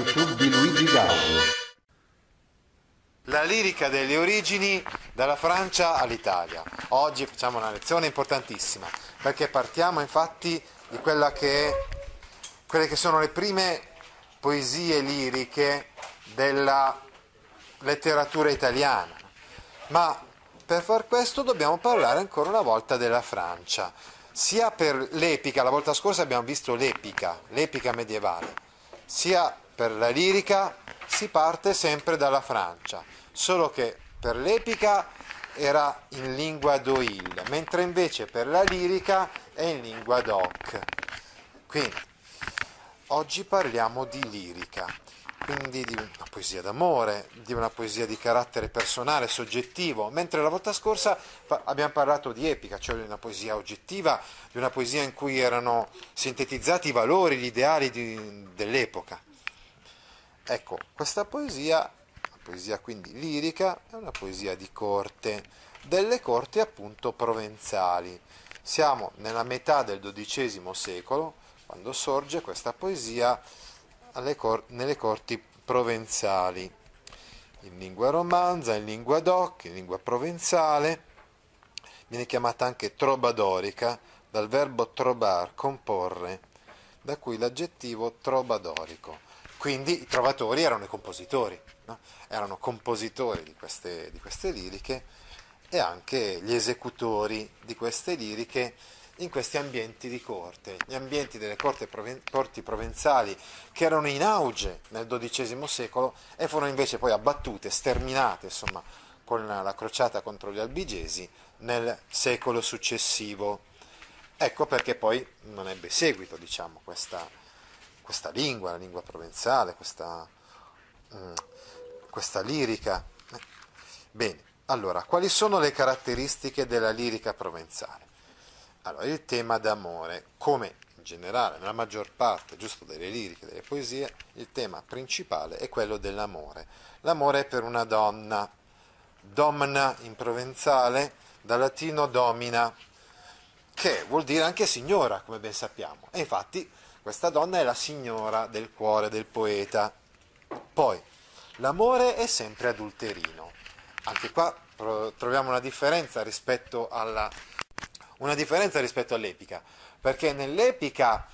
YouTube di Luigi Gaudio. La lirica delle origini dalla Francia all'Italia. Oggi facciamo una lezione importantissima perché partiamo infatti di che quelle che sono le prime poesie liriche della letteratura italiana. Ma per far questo dobbiamo parlare ancora una volta della Francia, sia per l'epica, la volta scorsa abbiamo visto l'epica, l'epica medievale, sia per la lirica si parte sempre dalla Francia, solo che per l'epica era in lingua d'Oil, mentre invece per la lirica è in lingua d'Oc. Quindi, oggi parliamo di lirica quindi di una poesia d'amore, di una poesia di carattere personale, soggettivo, mentre la volta scorsa abbiamo parlato di epica, cioè di una poesia oggettiva, di una poesia in cui erano sintetizzati i valori, gli ideali di, dell'epoca. Ecco, questa poesia, la poesia quindi lirica, è una poesia di corte, delle corti appunto provenzali. Siamo nella metà del XII secolo, quando sorge questa poesia cor- nelle corti provenzali, in lingua romanza, in lingua doc, in lingua provenzale, viene chiamata anche trobadorica dal verbo trobar, comporre, da cui l'aggettivo trobadorico. Quindi i trovatori erano i compositori, no? erano compositori di queste, di queste liriche e anche gli esecutori di queste liriche in questi ambienti di corte, gli ambienti delle corti, proven- corti provenzali che erano in auge nel XII secolo e furono invece poi abbattute, sterminate, insomma, con la crociata contro gli albigesi nel secolo successivo. Ecco perché poi non ebbe seguito, diciamo, questa, questa lingua, la lingua provenzale, questa, mm, questa lirica. Bene, allora, quali sono le caratteristiche della lirica provenzale? Allora, il tema d'amore, come in generale nella maggior parte, giusto delle liriche, delle poesie, il tema principale è quello dell'amore. L'amore è per una donna, domna in provenzale, dal latino domina, che vuol dire anche signora, come ben sappiamo. E infatti questa donna è la signora del cuore del poeta. Poi, l'amore è sempre adulterino. Anche qua troviamo una differenza rispetto alla una differenza rispetto all'epica, perché nell'epica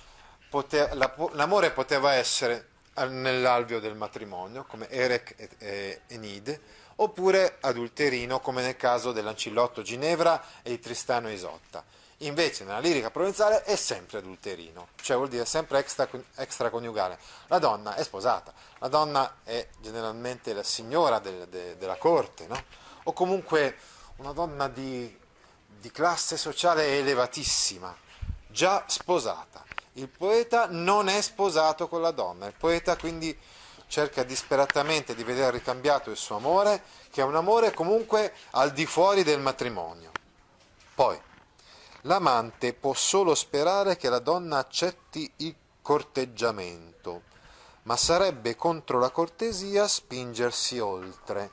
pote- l'amore poteva essere nell'alveo del matrimonio, come Erec e Enid, oppure adulterino, come nel caso dell'Ancillotto Ginevra e di Tristano Isotta. Invece nella lirica provenzale è sempre adulterino, cioè vuol dire sempre extra, extraconiugale. La donna è sposata, la donna è generalmente la signora del, de, della corte, no? o comunque una donna di di classe sociale elevatissima, già sposata. Il poeta non è sposato con la donna, il poeta quindi cerca disperatamente di vedere ricambiato il suo amore, che è un amore comunque al di fuori del matrimonio. Poi, l'amante può solo sperare che la donna accetti il corteggiamento, ma sarebbe contro la cortesia spingersi oltre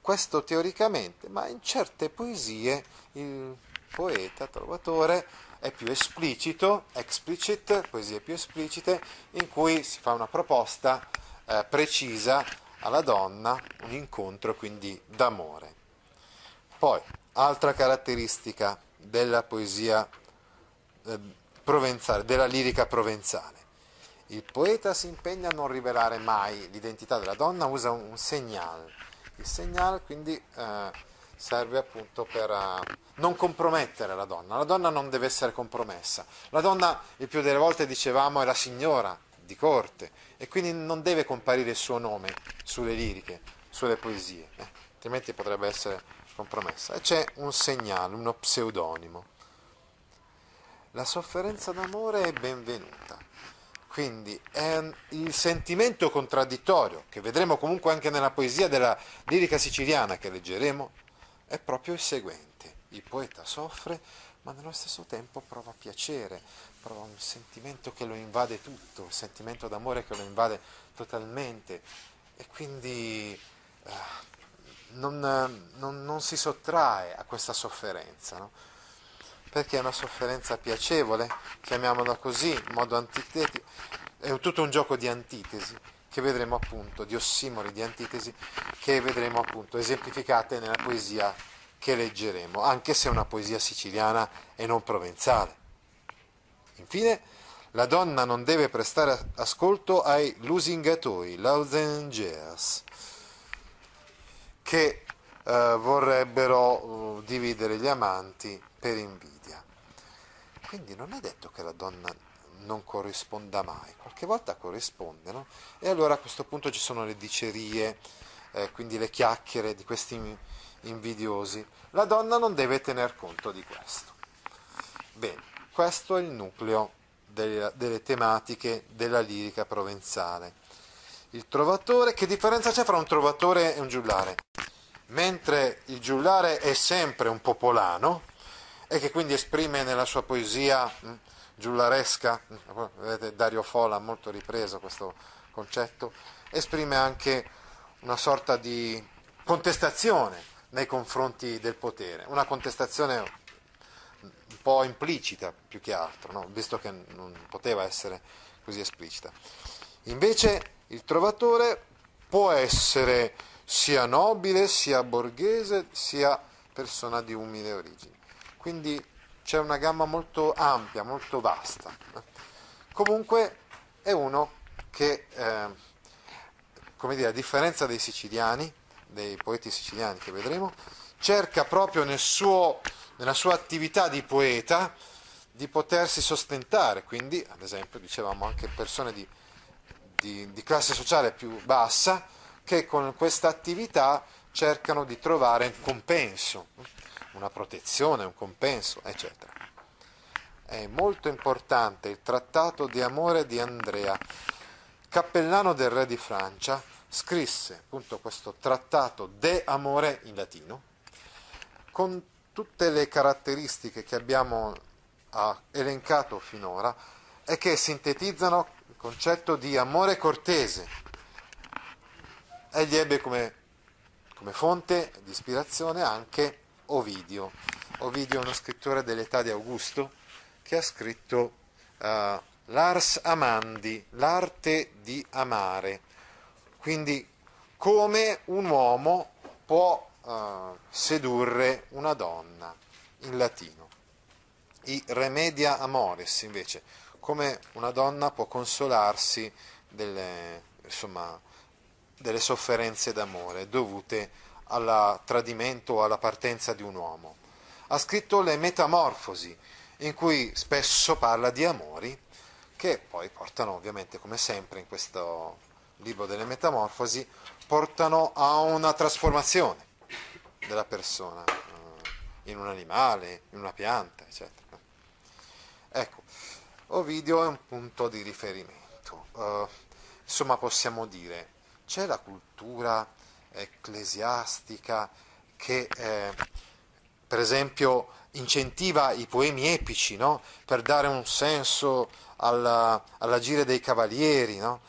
questo teoricamente, ma in certe poesie il poeta, trovatore, è più esplicito, explicit, poesie più esplicite, in cui si fa una proposta eh, precisa alla donna, un incontro quindi d'amore. Poi, altra caratteristica della poesia eh, provenzale, della lirica provenzale. Il poeta si impegna a non rivelare mai l'identità della donna, usa un, un segnale il segnale quindi eh, serve appunto per uh, non compromettere la donna. La donna non deve essere compromessa. La donna, il più delle volte dicevamo, è la signora di corte e quindi non deve comparire il suo nome sulle liriche, sulle poesie, eh, altrimenti potrebbe essere compromessa. E c'è un segnale, uno pseudonimo. La sofferenza d'amore è benvenuta. Quindi è il sentimento contraddittorio, che vedremo comunque anche nella poesia della lirica siciliana che leggeremo, è proprio il seguente. Il poeta soffre, ma nello stesso tempo prova piacere, prova un sentimento che lo invade tutto, un sentimento d'amore che lo invade totalmente e quindi eh, non, non, non, si sottrae a questa sofferenza. No? perché è una sofferenza piacevole, chiamiamola così, in modo antitetico, è tutto un gioco di antitesi. che vedremo appunto, di ossimori, di antitesi, che vedremo appunto esemplificate nella poesia che leggeremo, anche se è una poesia siciliana e non provenzale. Infine, la donna non deve prestare ascolto ai lusingatori, lausengers, che eh, vorrebbero uh, dividere gli amanti per invidia. Quindi non è detto che la donna non corrisponda mai, qualche volta corrisponde? E allora a questo punto ci sono le dicerie, eh, quindi le chiacchiere di questi invidiosi. La donna non deve tener conto di questo. Bene, questo è il nucleo delle, delle tematiche della lirica provenzale. Il trovatore, che differenza c'è fra un trovatore e un giullare? Mentre il giullare è sempre un popolano e che quindi esprime nella sua poesia mh, giullaresca, vedete Dario Fola ha molto ripreso questo concetto, esprime anche una sorta di contestazione nei confronti del potere, una contestazione un po' implicita più che altro, no? visto che non poteva essere così esplicita. Invece il trovatore può essere sia nobile, sia borghese, sia persona di umile origine. Quindi c'è una gamma molto ampia, molto vasta. Comunque è uno che, eh, come dire, a differenza dei siciliani, dei poeti siciliani che vedremo, cerca proprio nel suo, nella sua attività di poeta di potersi sostentare, quindi ad esempio dicevamo anche persone di, di, di classe sociale più bassa che con questa attività cercano di trovare un compenso una protezione, un compenso, eccetera. È molto importante il trattato di amore di Andrea. Cappellano del re di Francia scrisse appunto questo trattato de amore in latino con tutte le caratteristiche che abbiamo ah, elencato finora e che sintetizzano il concetto di amore cortese. Egli ebbe come, come fonte di ispirazione anche Ovidio. Ovidio è uno scrittore dell'età di Augusto che ha scritto uh, L'Ars Amandi, l'arte di amare. Quindi come un uomo può uh, sedurre una donna in latino. I Remedia Amores invece, come una donna può consolarsi delle, insomma, delle sofferenze d'amore dovute al tradimento o alla partenza di un uomo. Ha scritto le Metamorfosi, in cui spesso parla di amori, che poi portano ovviamente, come sempre in questo libro delle Metamorfosi, portano a una trasformazione della persona eh, in un animale, in una pianta, eccetera. Ecco, Ovidio è un punto di riferimento. Uh, insomma, possiamo dire, c'è la cultura ecclesiastica che eh, per esempio incentiva i poemi epici no? per dare un senso alla, all'agire dei cavalieri, no?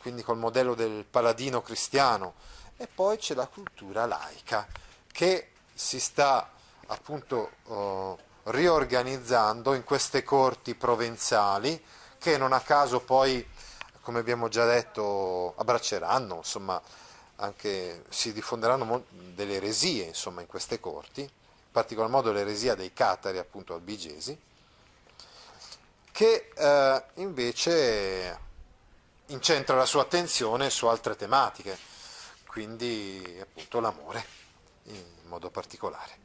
quindi col modello del paladino cristiano. E poi c'è la cultura laica che si sta appunto oh, riorganizzando in queste corti provenzali che non a caso poi, come abbiamo già detto, abbracceranno insomma, anche, si diffonderanno delle eresie insomma, in queste corti, in particolar modo l'eresia dei catari appunto albigesi, che eh, invece incentra la sua attenzione su altre tematiche, quindi appunto l'amore in modo particolare.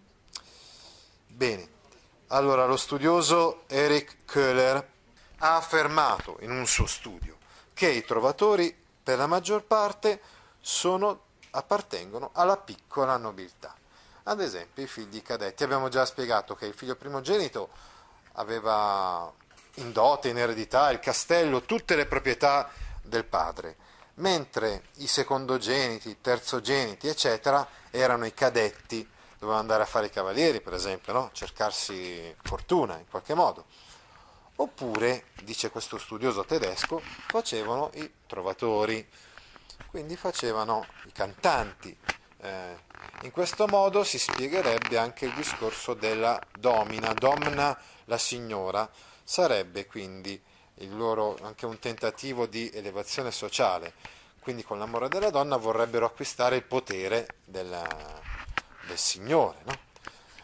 Bene, allora lo studioso Eric Köhler ha affermato in un suo studio che i trovatori per la maggior parte sono, appartengono alla piccola nobiltà. Ad esempio i figli cadetti. Abbiamo già spiegato che il figlio primogenito aveva in dote, in eredità, il castello, tutte le proprietà del padre, mentre i secondogeniti, i terzogeniti, eccetera, erano i cadetti, dovevano andare a fare i cavalieri, per esempio, no? cercarsi fortuna in qualche modo. Oppure, dice questo studioso tedesco, facevano i trovatori, quindi facevano i cantanti. Eh, in questo modo si spiegherebbe anche il discorso della domina, domna la signora, sarebbe quindi loro, anche un tentativo di elevazione sociale, quindi con l'amore della donna vorrebbero acquistare il potere della, del Signore. No?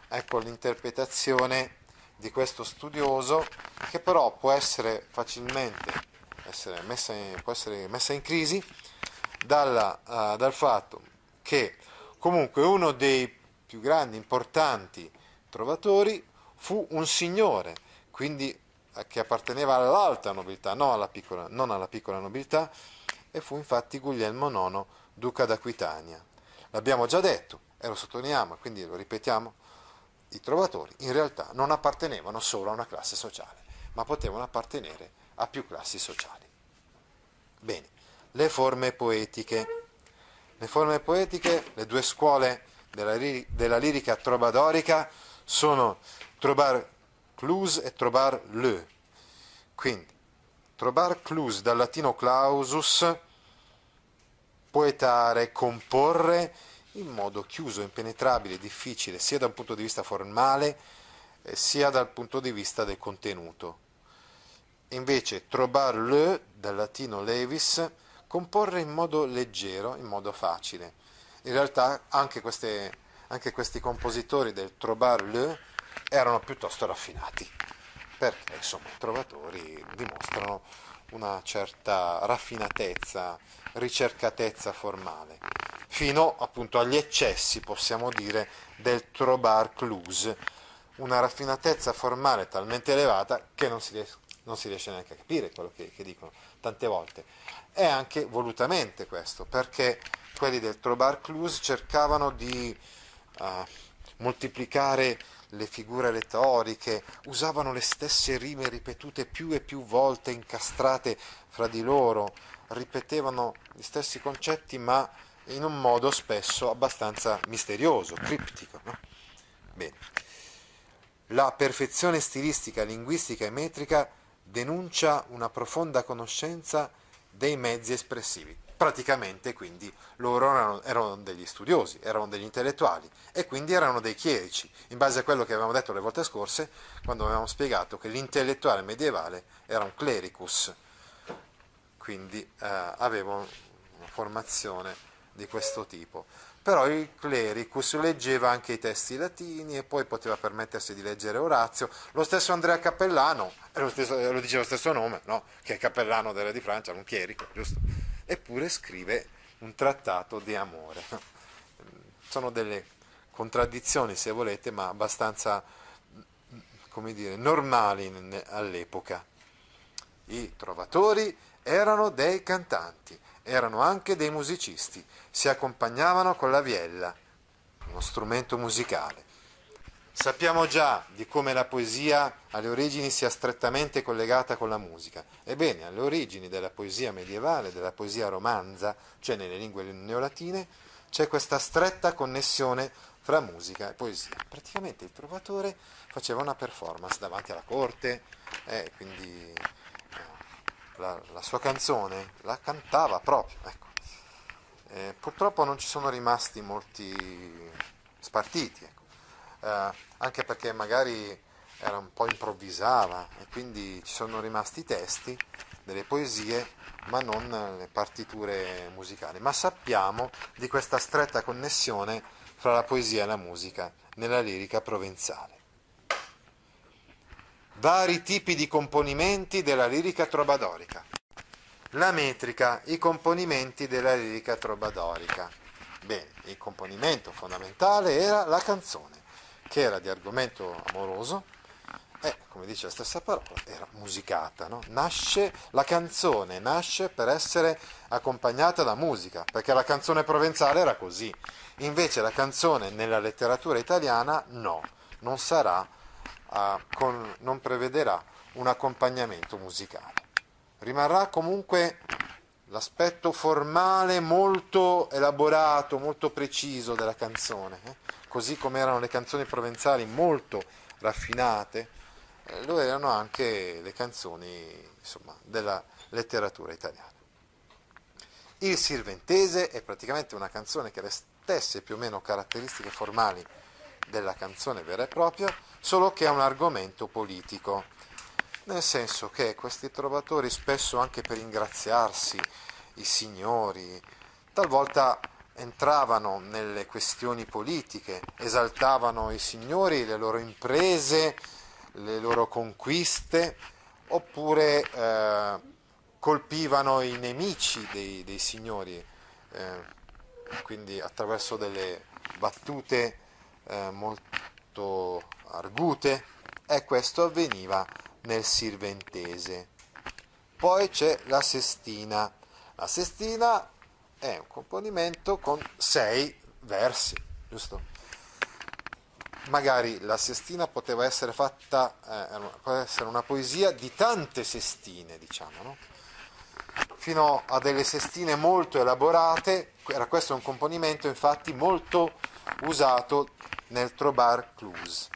Ecco l'interpretazione di questo studioso che però può essere facilmente essere messa in, può essere messa in crisi dalla, uh, dal fatto che comunque uno dei più grandi, importanti trovatori fu un signore, quindi eh, che apparteneva all'alta nobiltà, non alla piccola, non alla piccola nobiltà, e fu infatti Guglielmo IX, duca d'Aquitania. L'abbiamo già detto e lo sottolineiamo, quindi lo ripetiamo, i trovatori in realtà non appartenevano solo a una classe sociale, ma potevano appartenere a più classi sociali. Bene, le forme poetiche. Le forme poetiche, le due scuole della, della lirica trobadorica sono trobar clus e trobar le. Quindi, Trobar clus dal latino clausus, poetare, comporre in modo chiuso, impenetrabile, difficile, sia dal punto di vista formale eh, sia dal punto di vista del contenuto. Invece trobar le, dal latino levis, comporre in modo leggero, in modo facile. In realtà anche, queste, anche questi compositori del trobar le erano piuttosto raffinati perché insomma i trovatori dimostrano una certa raffinatezza, ricercatezza formale, fino appunto agli eccessi, possiamo dire, del trobar clus, una raffinatezza formale talmente elevata che non si riesce, non si riesce neanche a capire quello che, che, dicono. Tante volte. È anche volutamente questo, perché quelli del trobar clus cercavano di uh, moltiplicare le figure retoriche, usavano le stesse rime ripetute più e più volte, incastrate fra di loro, ripetevano gli stessi concetti ma in un modo spesso abbastanza misterioso, criptico. No? Bene. La perfezione stilistica, linguistica e metrica denuncia una profonda conoscenza dei mezzi espressivi praticamente quindi loro erano, erano, degli studiosi, erano degli intellettuali e quindi erano dei chierici, in base a quello che avevamo detto le volte scorse, quando avevamo spiegato che l'intellettuale medievale era un clericus, quindi eh, aveva una formazione di questo tipo. Però il clericus leggeva anche i testi latini e poi poteva permettersi di leggere Orazio. Lo stesso Andrea Cappellano, lo, stesso, lo dice lo stesso nome, no? che è Cappellano della di Francia, un chierico, giusto? eppure scrive un trattato di amore. Sono delle contraddizioni, se volete, ma abbastanza come dire, normali all'epoca. I trovatori erano dei cantanti, erano anche dei musicisti, si accompagnavano con la viella, uno strumento musicale. Sappiamo già di come la poesia alle origini sia strettamente collegata con la musica. Ebbene, alle origini della poesia medievale, della poesia romanza, cioè nelle lingue neolatine, c'è questa stretta connessione fra musica e poesia. Praticamente il trovatore faceva una performance davanti alla corte, eh, quindi la, la, sua canzone la cantava proprio. Ecco. Eh, purtroppo non ci sono rimasti molti spartiti. Ecco eh, anche perché magari era un po' improvvisava e quindi ci sono rimasti i testi delle poesie ma non le partiture musicali. Ma sappiamo di questa stretta connessione fra la poesia e la musica nella lirica provenzale. Vari tipi di componimenti della lirica trobadorica. La metrica, i componimenti della lirica trobadorica. Bene, il componimento fondamentale era la canzone che era di argomento amoroso e, come dice la stessa parola, era musicata. No? Nasce, la canzone nasce per essere accompagnata da musica, perché la canzone provenzale era così. Invece la canzone nella letteratura italiana no, non sarà, uh, con, non prevederà un accompagnamento musicale. Rimarrà comunque l'aspetto formale molto elaborato, molto preciso della canzone. Eh? così come erano le canzoni provenzali molto raffinate, eh, lo erano anche le canzoni insomma, della letteratura italiana. Il sirventese è praticamente una canzone che ha le stesse più o meno caratteristiche formali della canzone vera e propria, solo che ha un argomento politico. nel senso che questi trovatori spesso anche per ingraziarsi i signori, talvolta entravano nelle questioni politiche, esaltavano i signori, le loro imprese, le loro conquiste, oppure eh, colpivano i nemici dei, dei signori, eh, quindi attraverso delle battute eh, molto argute, e questo avveniva nel Sirventese. Poi c'è la sestina. La sestina è un componimento con sei versi, giusto? Magari la sestina poteva essere fatta, eh, poteva essere una poesia di tante sestine, diciamo, no? Fino a delle sestine molto elaborate, era questo un componimento infatti molto usato nel Trobar Cluse.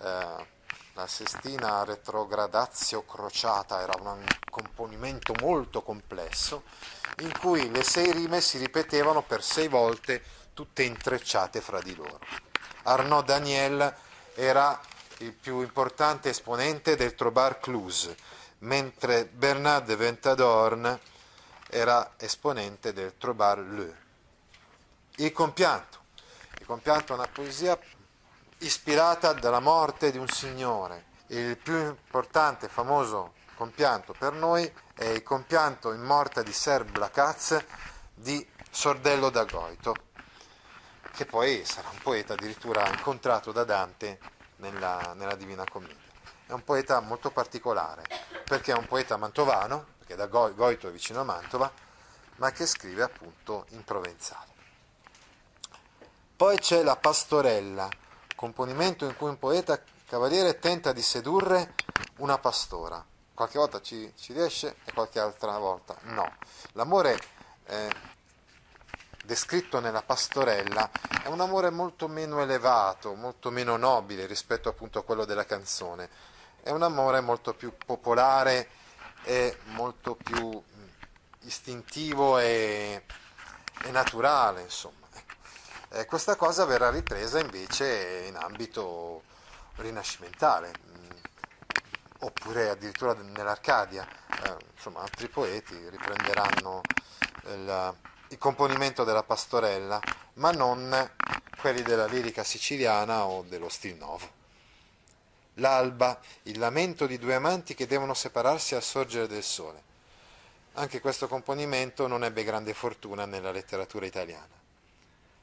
Eh, la sestina retrogradazio crociata era un componimento molto complesso in cui le sei rime si ripetevano per sei volte tutte intrecciate fra di loro. Arnaud Daniel era il più importante esponente del Trobar Cluse, mentre Bernard de Ventadorn era esponente del Trobar Le. Il compianto. Il compianto è una poesia ispirata dalla morte di un signore. Il più importante e famoso compianto per noi è il compianto in morte di Ser Blacaz di Sordello da Goito, che poi sarà un poeta addirittura incontrato da Dante nella, nella Divina Commedia. È un poeta molto particolare, perché è un poeta mantovano, perché da Goito è vicino a Mantova, ma che scrive appunto in provenzale. Poi c'è la pastorella, componimento in cui un poeta cavaliere tenta di sedurre una pastora. Qualche volta ci, ci riesce e qualche altra volta no. L'amore eh, descritto nella pastorella è un amore molto meno elevato, molto meno nobile rispetto appunto a quello della canzone. È un amore molto più popolare e molto più istintivo e, e naturale, insomma. Eh, questa cosa verrà ripresa invece in ambito rinascimentale, mm, oppure addirittura nell'Arcadia. Eh, insomma, altri poeti riprenderanno il, il componimento della pastorella, ma non quelli della lirica siciliana o dello stil novo. L'alba, il lamento di due amanti che devono separarsi al sorgere del sole. Anche questo componimento non ebbe grande fortuna nella letteratura italiana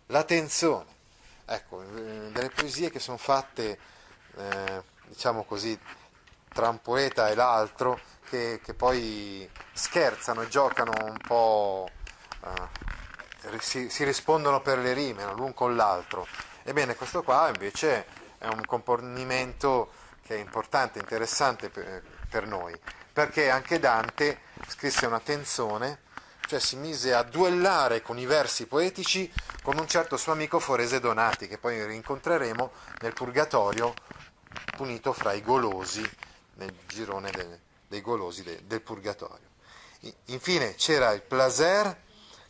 la tensione. Ecco, eh, delle poesie che sono fatte, eh, diciamo così, tra un poeta e l'altro, che, che poi scherzano, giocano un po', eh, si, si, rispondono per le rime l'un con l'altro. Ebbene, questo qua invece è un componimento che è importante, interessante per, per noi, perché anche Dante scrisse una tensione cioè si mise a duellare con i versi poetici con un certo suo amico Forese Donati, che poi rincontreremo nel Purgatorio, punito fra i golosi, nel girone del, dei golosi de, del Purgatorio. Infine c'era il Placer,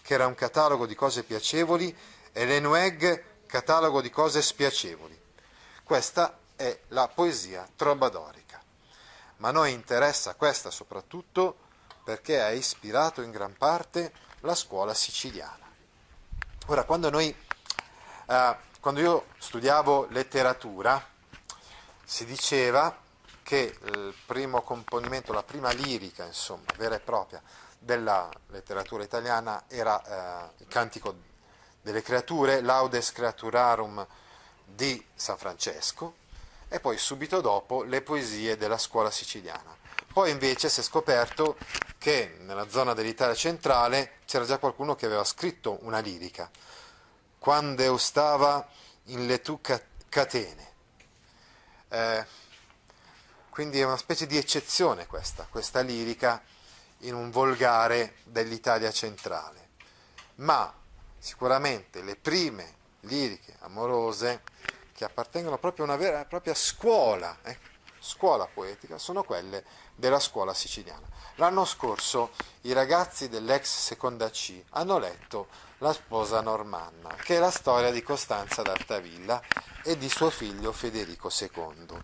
che era un catalogo di cose piacevoli, e l'Enueg, catalogo di cose spiacevoli. Questa è la poesia trobadorica. Ma a noi interessa questa soprattutto perché ha ispirato in gran parte la scuola siciliana. Ora, quando, noi, eh, quando io studiavo letteratura, si diceva che il primo componimento, la prima lirica, insomma, vera e propria, della letteratura italiana era eh, il Cantico delle creature, Laudes Creaturarum di San Francesco, e poi subito dopo le poesie della scuola siciliana. Poi invece si è scoperto che nella zona dell'Italia centrale c'era già qualcuno che aveva scritto una lirica, quando stava in le tue catene. Eh, quindi è una specie di eccezione questa, questa lirica in un volgare dell'Italia centrale. Ma sicuramente le prime liriche amorose che appartengono proprio a una vera e propria scuola, eh, scuola poetica, sono quelle della scuola siciliana. L'anno scorso i ragazzi dell'ex seconda C hanno letto La sposa normanna, che è la storia di Costanza d'Artavilla e di suo figlio Federico II.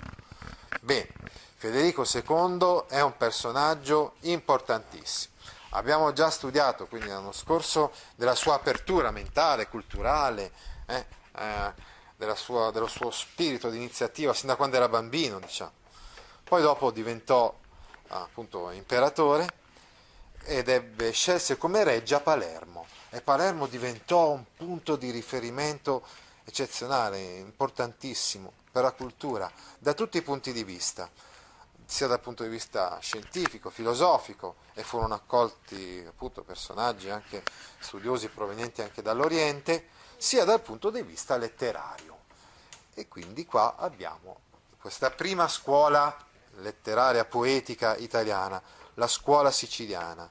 Bene, Federico II è un personaggio importantissimo. Abbiamo già studiato quindi l'anno scorso della sua apertura mentale, culturale, eh, eh, sua, dello suo spirito di iniziativa sin da quando era bambino, diciamo. Poi dopo diventò appunto imperatore ed ebbe, scelse come reggia Palermo e Palermo diventò un punto di riferimento eccezionale, importantissimo per la cultura da tutti i punti di vista, sia dal punto di vista scientifico, filosofico e furono accolti appunto personaggi anche studiosi provenienti anche dall'Oriente, sia dal punto di vista letterario. E quindi qua abbiamo questa prima scuola letteraria poetica italiana, la scuola siciliana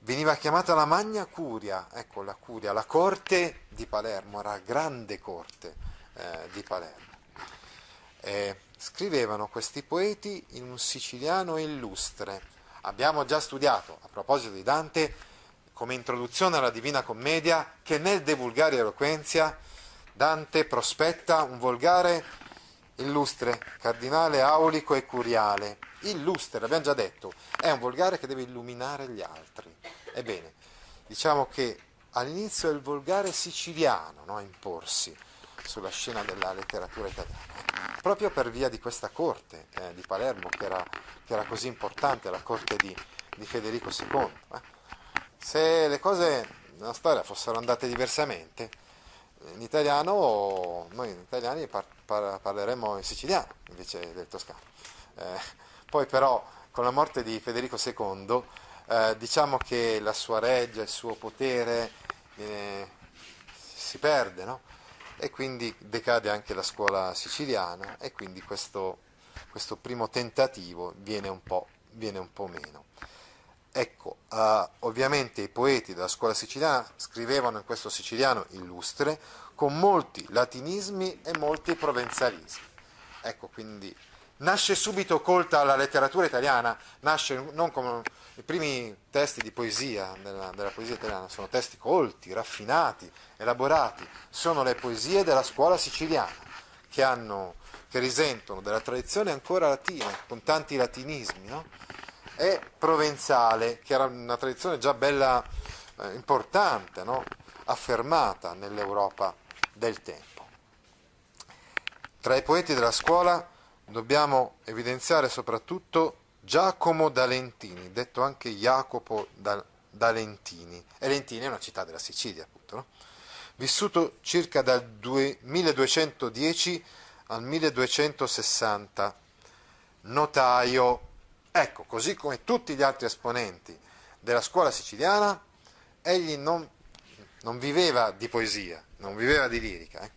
veniva chiamata la Magna Curia, ecco la Curia, la corte di Palermo, la grande corte eh, di Palermo. E scrivevano questi poeti in un siciliano illustre. Abbiamo già studiato, a proposito di Dante, come introduzione alla Divina Commedia, che nel De Vulgari Eloquenzia Dante prospetta un volgare illustre, cardinale, aulico e curiale. Illustre, l'abbiamo già detto, è un volgare che deve illuminare gli altri. Ebbene, diciamo che all'inizio è il volgare siciliano no, a imporsi sulla scena della letteratura italiana, proprio per via di questa corte eh, di Palermo che era, che era, così importante, la corte di, di Federico II. Eh. Se le cose nella storia fossero andate diversamente, in italiano, noi italiani par- par- parleremmo in siciliano invece del toscano. Eh, poi però con la morte di Federico II eh, diciamo che la sua reggia, il suo potere eh, si perde, no? e quindi decade anche la scuola siciliana e quindi questo, questo primo tentativo viene un po', viene un po meno. Ecco, uh, ovviamente i poeti della scuola siciliana scrivevano in questo siciliano illustre con molti latinismi e molti provenzalismi. Ecco, quindi nasce subito colta la letteratura italiana, nasce non come i primi testi di poesia della, della, poesia italiana, sono testi colti, raffinati, elaborati, sono le poesie della scuola siciliana che, hanno, che risentono della tradizione ancora latina, con tanti latinismi, no? e provenzale, che era una tradizione già bella eh, importante, no? affermata nell'Europa del tempo. Tra i poeti della scuola dobbiamo evidenziare soprattutto Giacomo da Lentini, detto anche Jacopo da, da Lentini. E Lentini è una città della Sicilia, appunto, no? vissuto circa dal 1210 al 1260, notaio. Ecco, così come tutti gli altri esponenti della scuola siciliana, egli non, non viveva di poesia, non viveva di lirica, eh,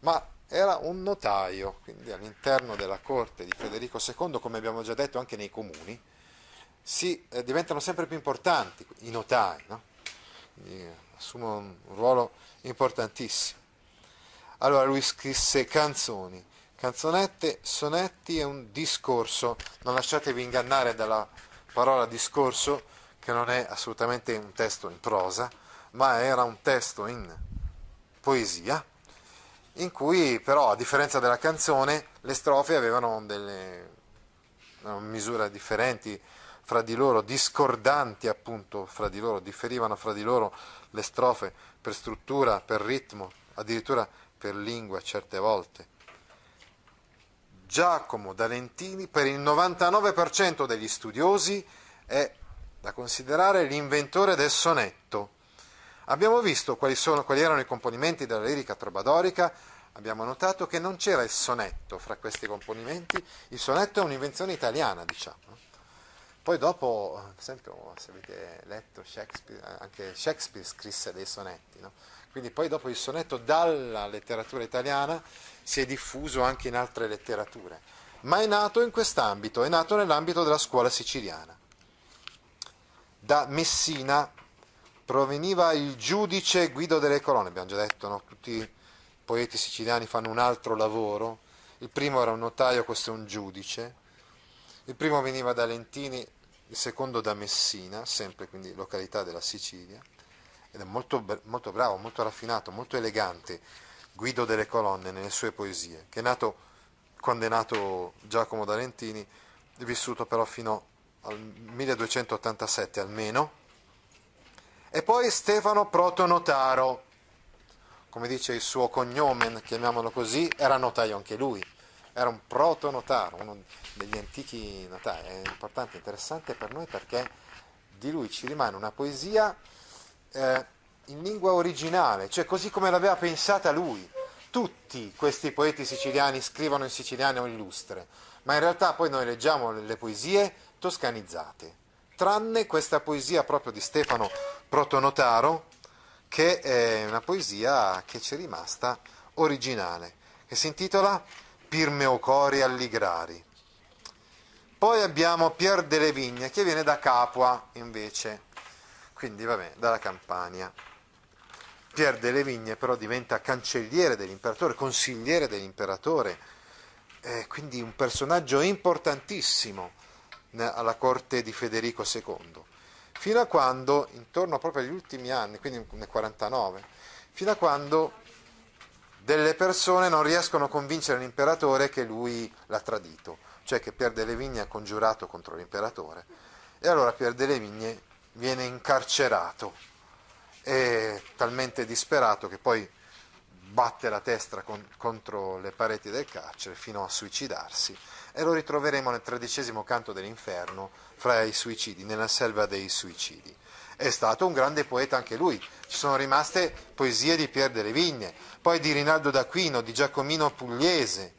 ma era un notaio, quindi all'interno della corte di Federico II, come abbiamo già detto anche nei comuni, si, eh, diventano sempre più importanti i notai, no? quindi assumono un, un ruolo importantissimo. Allora lui scrisse canzoni, canzonette, sonetti e un discorso, non lasciatevi ingannare dalla parola discorso, che non è assolutamente un testo in prosa, ma era un testo in poesia, in cui però a differenza della canzone le strofe avevano delle misure differenti fra di loro, discordanti appunto fra di loro, differivano fra di loro le strofe per struttura, per ritmo, addirittura per lingua certe volte. Giacomo D'Alentini per il 99% degli studiosi è da considerare l'inventore del sonetto Abbiamo visto quali, sono, quali erano i componimenti della lirica trobadorica, abbiamo notato che non c'era il sonetto fra questi componimenti, il sonetto è un'invenzione italiana, diciamo. Poi dopo, per esempio, se avete letto Shakespeare, anche Shakespeare scrisse dei sonetti, no? quindi poi dopo il sonetto dalla letteratura italiana si è diffuso anche in altre letterature, ma è nato in quest'ambito, è nato nell'ambito della scuola siciliana. Da Messina proveniva il giudice Guido delle Colonne, abbiamo già detto, no? tutti i poeti siciliani fanno un altro lavoro, il primo era un notaio, questo è un giudice, il primo veniva da Lentini, il secondo da Messina, sempre quindi località della Sicilia, ed è molto, molto bravo, molto raffinato, molto elegante Guido delle Colonne nelle sue poesie, che è nato quando è nato Giacomo D'Alentini, è vissuto però fino al 1287 almeno, e poi Stefano Protonotaro, come dice il suo cognome, chiamiamolo così, era notaio anche lui, era un protonotaro, uno degli antichi notai, è importante, interessante per noi perché di lui ci rimane una poesia eh, in lingua originale, cioè così come l'aveva pensata lui. Tutti questi poeti siciliani scrivono in siciliano illustre, ma in realtà poi noi leggiamo le poesie toscanizzate, tranne questa poesia proprio di Stefano Protonotaro, che è una poesia che ci è rimasta originale, che si intitola Pirmeocori Alligrari. Poi abbiamo Pier delle Vigne, che viene da Capua invece, quindi vabbè, dalla Campania. Pier delle Vigne però diventa cancelliere dell'imperatore, consigliere dell'imperatore, eh, quindi un personaggio importantissimo alla corte di Federico II, fino a quando, intorno proprio agli ultimi anni, quindi nel 49, fino a quando delle persone non riescono a convincere l'imperatore che lui l'ha tradito, cioè che Pier delle Vigne ha congiurato contro l'imperatore. E allora Pier delle Vigne viene incarcerato, è talmente disperato che poi batte la testa con, contro le pareti del carcere fino a suicidarsi e lo ritroveremo nel tredicesimo canto dell'inferno fra i suicidi, nella selva dei suicidi. È stato un grande poeta anche lui, ci sono rimaste poesie di Pier delle Vigne, poi di Rinaldo d'Aquino, di Giacomino Pugliese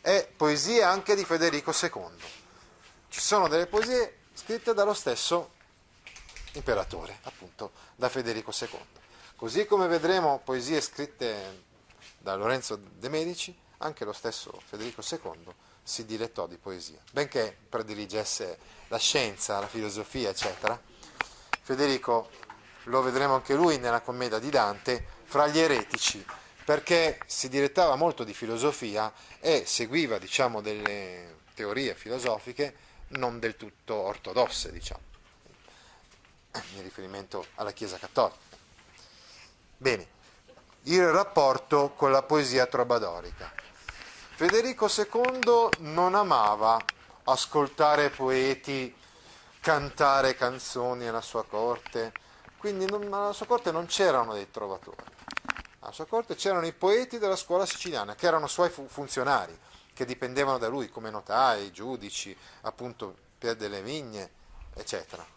e poesie anche di Federico II. Ci sono delle poesie scritte dallo stesso imperatore, appunto da Federico II. Così come vedremo poesie scritte da Lorenzo de' Medici, anche lo stesso Federico II si dilettò di poesia, benché prediligesse la scienza, la filosofia, eccetera. Federico lo vedremo anche lui nella commedia di Dante, fra gli eretici, perché si dilettava molto di filosofia e seguiva, diciamo, delle teorie filosofiche non del tutto ortodosse, diciamo in riferimento alla Chiesa Cattolica. Bene, il rapporto con la poesia trobadorica. Federico II non amava ascoltare poeti cantare canzoni alla sua corte, quindi non, alla sua corte non c'erano dei trovatori, alla sua corte c'erano i poeti della scuola siciliana, che erano suoi funzionari, che dipendevano da lui come notai, giudici, appunto Pier delle Vigne, eccetera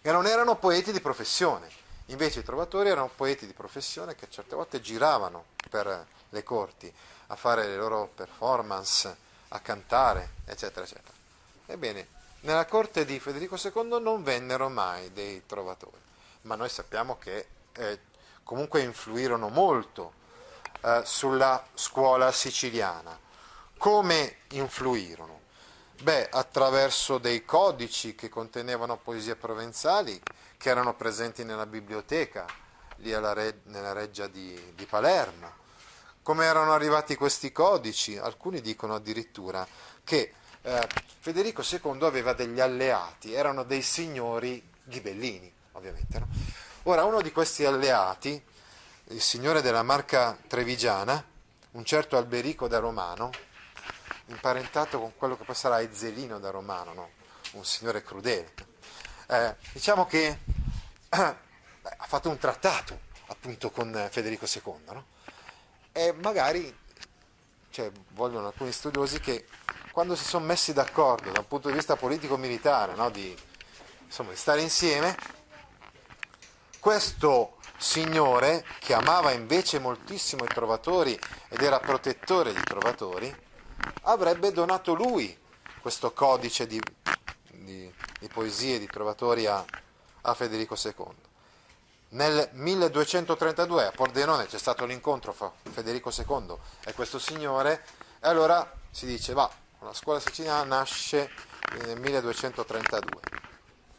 e non erano poeti di professione. Invece i trovatori erano poeti di professione che certe volte giravano per le corti a fare le loro performance, a cantare, eccetera, eccetera. Ebbene, nella corte di Federico II non vennero mai dei trovatori, ma noi sappiamo che eh, comunque influirono molto eh, sulla scuola siciliana. Come influirono? Beh, attraverso dei codici che contenevano poesie provenzali che erano presenti nella biblioteca, lì Re, nella reggia di, di Palermo. Come erano arrivati questi codici? Alcuni dicono addirittura che eh, Federico II aveva degli alleati, erano dei signori ghibellini, ovviamente. No? Ora, uno di questi alleati, il signore della Marca Trevigiana, un certo Alberico da Romano, imparentato con quello che poi sarà Ezzelino da Romano, no? un signore crudele. Eh, diciamo che ha fatto un trattato appunto con Federico II no? e magari cioè, vogliono alcuni studiosi che quando si sono messi d'accordo da un punto di vista politico-militare no? di, insomma, di stare insieme, questo signore che amava invece moltissimo i trovatori ed era protettore di trovatori, avrebbe donato lui questo codice di, di, di poesie, di trovatori a, a Federico II. Nel 1232 a Pordenone c'è stato l'incontro fra Federico II e questo signore e allora si dice va, la scuola siciliana nasce nel 1232.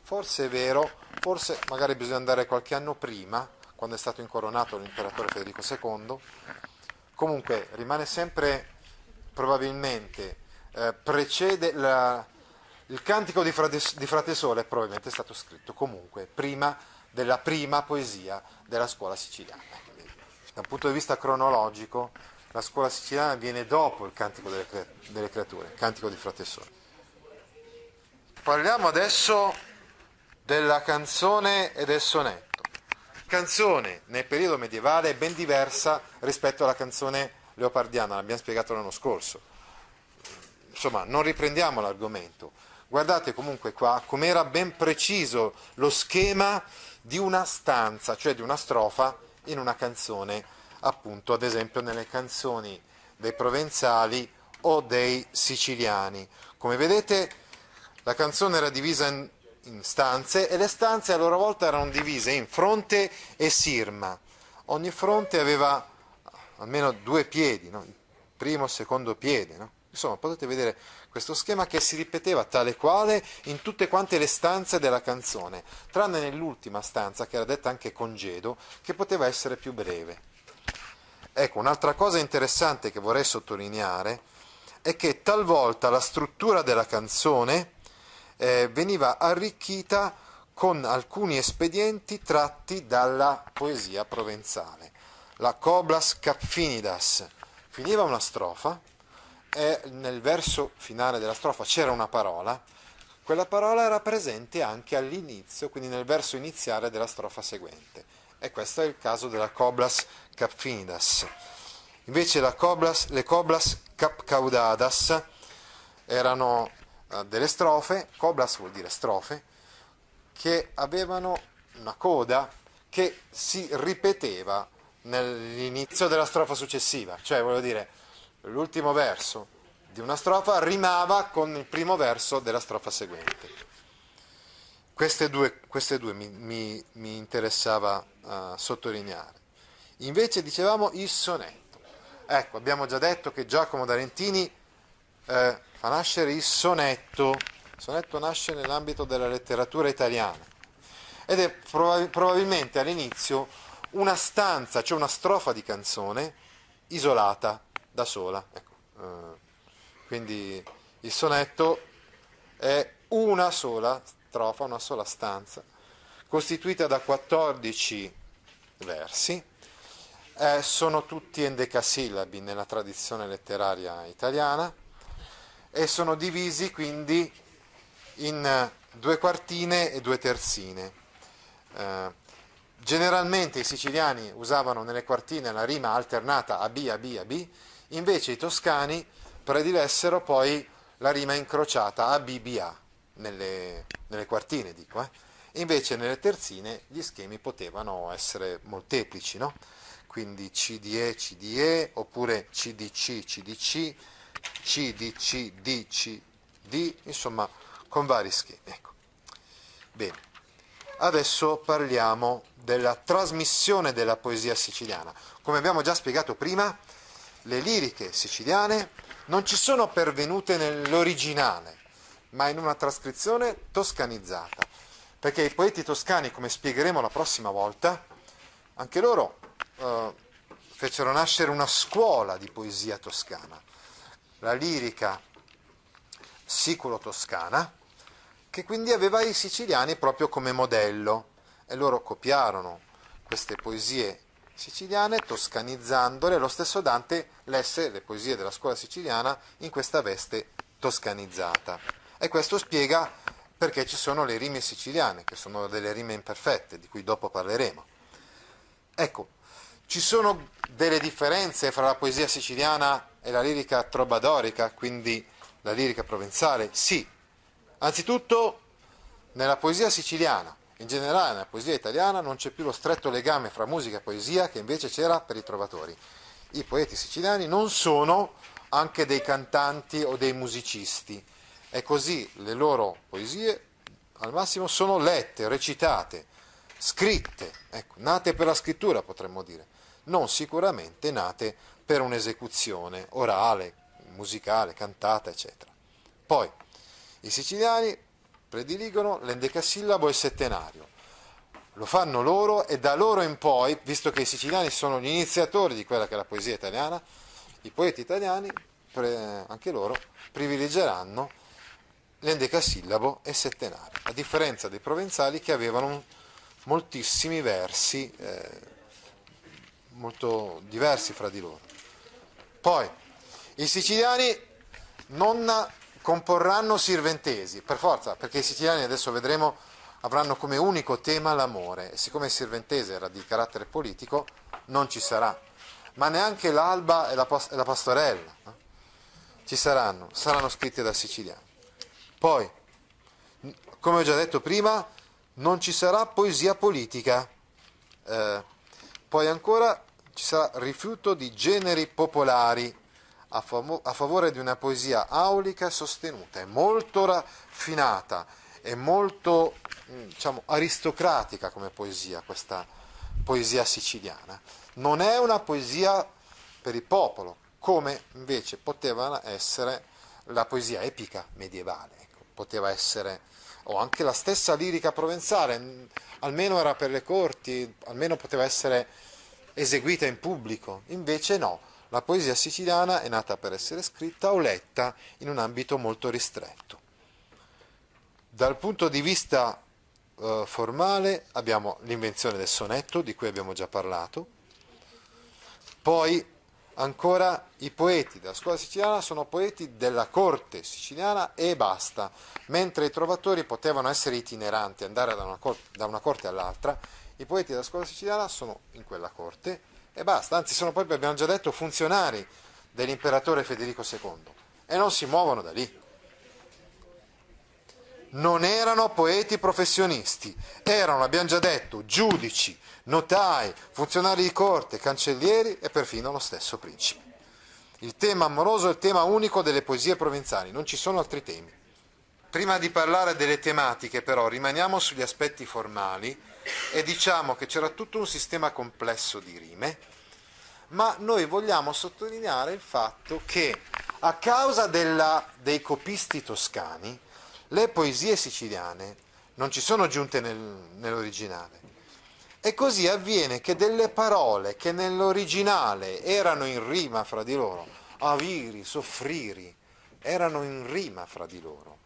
Forse è vero, forse magari bisogna andare qualche anno prima, quando è stato incoronato l'imperatore Federico II. Comunque rimane sempre probabilmente eh, precede la, il cantico di Frate, di Frate Sole, probabilmente è stato scritto comunque prima della prima poesia della scuola siciliana. Da un punto di vista cronologico la scuola siciliana viene dopo il cantico delle, delle creature, il cantico di frate e sorelle. Parliamo adesso della canzone e del sonetto. Canzone nel periodo medievale è ben diversa rispetto alla canzone leopardiana, l'abbiamo spiegato l'anno scorso. Insomma, non riprendiamo l'argomento. Guardate comunque qua com'era ben preciso lo schema di una stanza, cioè di una strofa in una canzone, appunto, ad esempio nelle canzoni dei provenzali o dei siciliani. Come vedete, la canzone era divisa in in stanze e le stanze a loro volta erano divise in fronte e sirma. Ogni fronte aveva almeno due piedi, no? primo e secondo piede. No? Insomma, potete vedere questo schema che si ripeteva tale quale in tutte quante le stanze della canzone, tranne nell'ultima stanza, che era detta anche congedo, che poteva essere più breve. Ecco, un'altra cosa interessante che vorrei sottolineare è che talvolta la struttura della canzone eh, veniva arricchita con alcuni espedienti tratti dalla poesia provenzale. La Coblas Capfinidas finiva una strofa e nel verso finale della strofa c'era una parola, quella parola era presente anche all'inizio, quindi nel verso iniziale della strofa seguente. E questo è il caso della Coblas Capfinidas. Invece Coblas, le Coblas Capcaudadas erano eh, delle strofe, coblas vuol dire strofe, che avevano una coda che si ripeteva nell'inizio della strofa successiva, cioè voglio dire, l'ultimo verso di una strofa rimava con il primo verso della strofa seguente. Queste due, queste due mi, mi, mi, interessava uh, sottolineare. Invece dicevamo il sonetto. Ecco, abbiamo già detto che Giacomo d'Arentini eh, fa nascere il sonetto. Il sonetto nasce nell'ambito della letteratura italiana ed è probab- probabilmente all'inizio una stanza, cioè una strofa di canzone isolata da sola. Ecco. Eh, quindi il sonetto è una sola strofa, una sola stanza, costituita da 14 versi. Eh, sono tutti endecasillabi nella tradizione letteraria italiana e sono divisi quindi in due quartine e due terzine. Eh, generalmente i siciliani usavano nelle quartine la rima alternata a B, a B, a B, invece i toscani predilessero poi la rima incrociata a B, B, A, nelle, nelle quartine dico. Eh. Invece nelle terzine gli schemi potevano essere molteplici, no? quindi CDE, CDE, oppure CDC, CDC, c, D, C, D, C, D, insomma con vari schemi. Ecco. Bene, adesso parliamo della trasmissione della poesia siciliana. Come abbiamo già spiegato prima, le liriche siciliane non ci sono pervenute nell'originale, ma in una trascrizione toscanizzata, perché i poeti toscani, come spiegheremo la prossima volta, anche loro eh, fecero nascere una scuola di poesia toscana. La lirica siculo-toscana, che quindi aveva i siciliani proprio come modello e loro copiarono queste poesie siciliane toscanizzandole. Lo stesso Dante lesse le poesie della scuola siciliana in questa veste toscanizzata. E questo spiega perché ci sono le rime siciliane, che sono delle rime imperfette, di cui dopo parleremo. Ecco, ci sono delle differenze fra la poesia siciliana e la lirica trobadorica, quindi la lirica provenzale? Sì. Anzitutto nella poesia siciliana, in generale nella poesia italiana, non c'è più lo stretto legame fra musica e poesia che invece c'era per i trovatori. I poeti siciliani non sono anche dei cantanti o dei musicisti e così le loro poesie al massimo sono lette, recitate, scritte, ecco, nate per la scrittura potremmo dire, non sicuramente nate per un'esecuzione orale, musicale, cantata, eccetera. Poi i siciliani prediligono l'endecasillabo e il settenario. Lo fanno loro e da loro in poi, visto che i siciliani sono gli iniziatori di quella che è la poesia italiana, i poeti italiani, anche loro, privilegeranno l'endecasillabo e il settenario, a differenza dei provenzali che avevano moltissimi versi eh, molto diversi fra di loro. Poi, i siciliani non comporranno sirventesi, per forza, perché i siciliani, adesso vedremo, avranno come unico tema l'amore, e siccome il sirventese era di carattere politico, non ci sarà. Ma neanche l'alba e la, la pastorella no? ci saranno, saranno scritti da siciliani. Poi, come ho già detto prima, non ci sarà poesia politica. Eh, poi ancora ci sarà rifiuto di generi popolari a, famo- a favore di una poesia aulica sostenuta, è molto raffinata, è molto mm, diciamo, aristocratica come poesia questa poesia siciliana. Non è una poesia per il popolo, come invece poteva essere la poesia epica medievale, ecco, poteva essere, o anche la stessa lirica provenzale, mm, almeno era per le corti, almeno poteva essere eseguita in pubblico, invece no, la poesia siciliana è nata per essere scritta o letta in un ambito molto ristretto. Dal punto di vista eh, formale abbiamo l'invenzione del sonetto, di cui abbiamo già parlato, poi ancora i poeti della scuola siciliana sono poeti della corte siciliana e basta, mentre i trovatori potevano essere itineranti, andare da una corte, da una corte all'altra, i poeti della scuola siciliana sono in quella corte e basta, anzi sono proprio, abbiamo già detto, funzionari dell'imperatore Federico II e non si muovono da lì. Non erano poeti professionisti, erano, abbiamo già detto, giudici, notai, funzionari di corte, cancellieri e perfino lo stesso principe. Il tema amoroso è il tema unico delle poesie provenzali, non ci sono altri temi. Prima di parlare delle tematiche, però, rimaniamo sugli aspetti formali e diciamo che c'era tutto un sistema complesso di rime, ma noi vogliamo sottolineare il fatto che a causa della, dei copisti toscani le poesie siciliane non ci sono giunte nel, nell'originale. E così avviene che delle parole che nell'originale erano in rima fra di loro, aviri, soffriri, erano in rima fra di loro,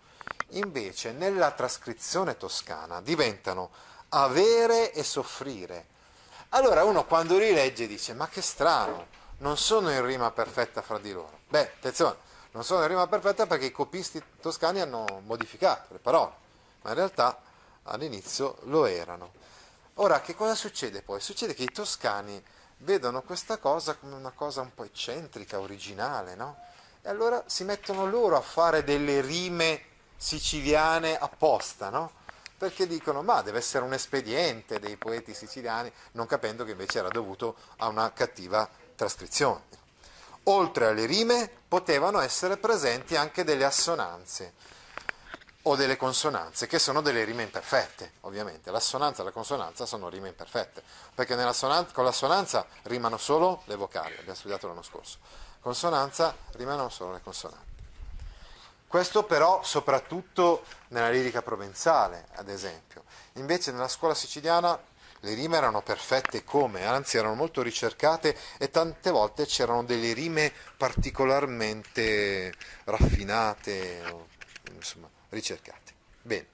invece nella trascrizione toscana diventano avere e soffrire. Allora uno quando rilegge dice ma che strano, non sono in rima perfetta fra di loro. Beh, attenzione, non sono in rima perfetta perché i copisti toscani hanno modificato le parole, ma in realtà all'inizio lo erano. Ora, che cosa succede poi? Succede che i toscani vedono questa cosa come una cosa un po' eccentrica, originale, no? E allora si mettono loro a fare delle rime siciliane apposta, no? Perché dicono ma deve essere un espediente dei poeti siciliani, non capendo che invece era dovuto a una cattiva trascrizione. Oltre alle rime potevano essere presenti anche delle assonanze o delle consonanze, che sono delle rime imperfette, ovviamente. L'assonanza e la consonanza sono rime imperfette, perché con l'assonanza rimano solo le vocali, abbiamo studiato l'anno scorso. Consonanza rimano solo le consonanti. Questo però soprattutto nella lirica provenzale, ad esempio. Invece nella scuola siciliana le rime erano perfette come, anzi erano molto ricercate e tante volte c'erano delle rime particolarmente raffinate, insomma, ricercate. Bene,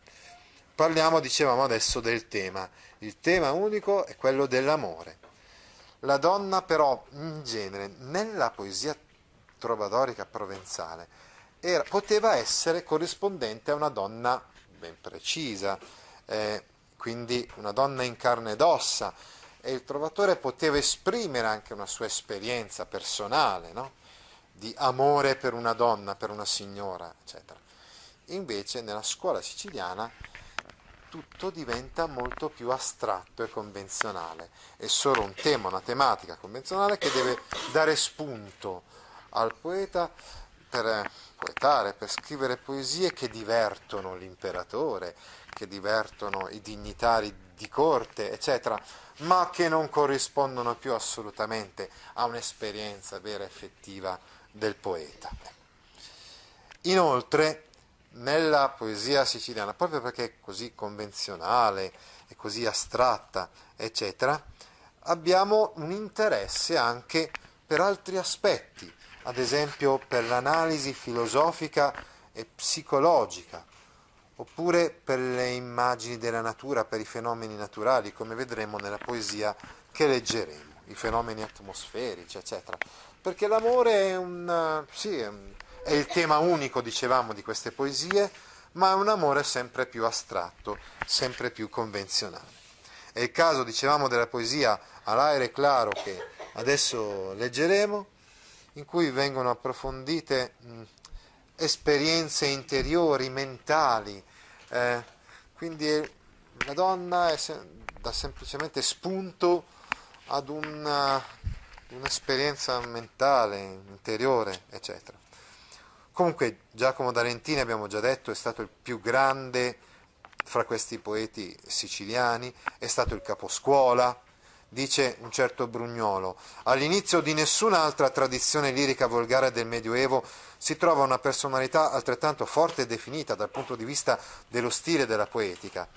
parliamo, dicevamo adesso, del tema. Il tema unico è quello dell'amore. La donna però, in genere, nella poesia trovadorica provenzale, era, poteva essere corrispondente a una donna ben precisa, eh, quindi una donna in carne ed ossa, e il trovatore poteva esprimere anche una sua esperienza personale no? di amore per una donna, per una signora, eccetera. Invece nella scuola siciliana tutto diventa molto più astratto e convenzionale, è solo un tema, una tematica convenzionale che deve dare spunto al poeta per poetare, per scrivere poesie che divertono l'imperatore, che divertono i dignitari di corte, eccetera, ma che non corrispondono più assolutamente a un'esperienza vera e effettiva del poeta. Inoltre, nella poesia siciliana, proprio perché è così convenzionale e così astratta, eccetera, abbiamo un interesse anche per altri aspetti ad esempio per l'analisi filosofica e psicologica, oppure per le immagini della natura, per i fenomeni naturali, come vedremo nella poesia che leggeremo. i fenomeni atmosferici, eccetera. Perché l'amore è, un, sì, è il tema unico, dicevamo, di queste poesie, ma è un amore sempre più astratto, sempre più convenzionale. È il caso, dicevamo, della poesia All'aere claro che adesso leggeremo, in cui vengono approfondite mh, esperienze interiori, mentali, eh, quindi la donna se- dà semplicemente spunto ad una, un'esperienza mentale, interiore, eccetera. Comunque Giacomo d'Arentini, abbiamo già detto, è stato il più grande fra questi poeti siciliani, è stato il caposcuola, dice un certo Brugnolo. All'inizio di nessun'altra tradizione lirica volgare del Medioevo si trova una personalità altrettanto forte e definita dal punto di vista dello stile della poetica.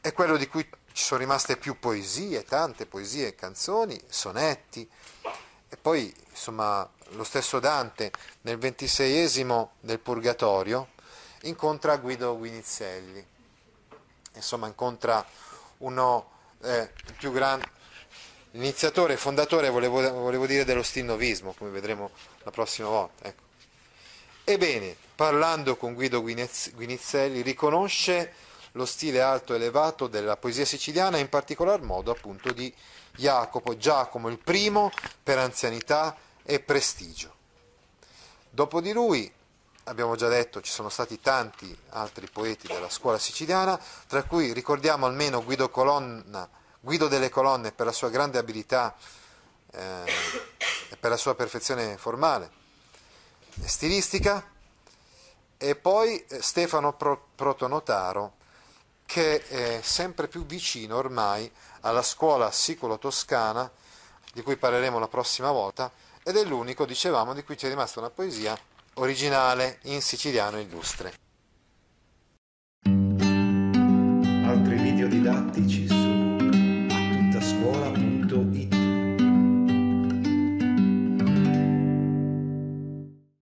È quello di cui ci sono rimaste più poesie, tante poesie canzoni, sonetti. E poi, insomma, lo stesso Dante nel ventiseiesimo del Purgatorio incontra Guido Guinizelli. Insomma, incontra uno eh, più grande l'iniziatore e fondatore, volevo, volevo, dire, dello stinnovismo, come vedremo la prossima volta. Ecco. Ebbene, parlando con Guido Guinizelli, riconosce lo stile alto e elevato della poesia siciliana, in particolar modo appunto di Jacopo, Giacomo il primo per anzianità e prestigio. Dopo di lui, abbiamo già detto, ci sono stati tanti altri poeti della scuola siciliana, tra cui ricordiamo almeno Guido Colonna, Guido delle Colonne per la sua grande abilità eh, e per la sua perfezione formale e stilistica, e poi eh, Stefano Protonotaro, che è sempre più vicino ormai alla scuola sicolo-toscana, di cui parleremo la prossima volta, ed è l'unico, dicevamo, di cui ci è rimasta una poesia originale in siciliano illustre. Altri video didattici scuola.it